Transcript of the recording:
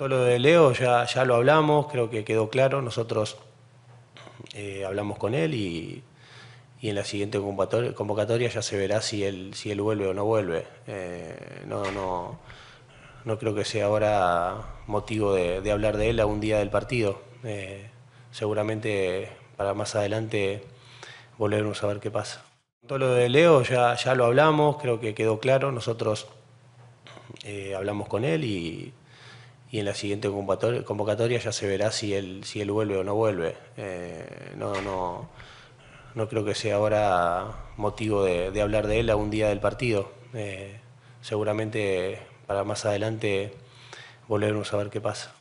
Todo lo de Leo ya, ya lo hablamos, creo que quedó claro. Nosotros eh, hablamos con él y, y en la siguiente convocatoria, ya se verá si él, si él vuelve o no vuelve. Eh, no, no, no creo que sea ahora motivo de, hablar de él a un día del partido. Eh, seguramente para más adelante volveremos a ver qué pasa. Todo lo de Leo ya, ya lo hablamos, creo que quedó claro. Nosotros hablamos con él y, y en la siguiente convocatoria, ya se verá si él, si él vuelve o no vuelve. Eh, no, no, no creo que sea ahora motivo de, de hablar de él a un día del partido. Eh, seguramente para más adelante volveremos a ver qué pasa.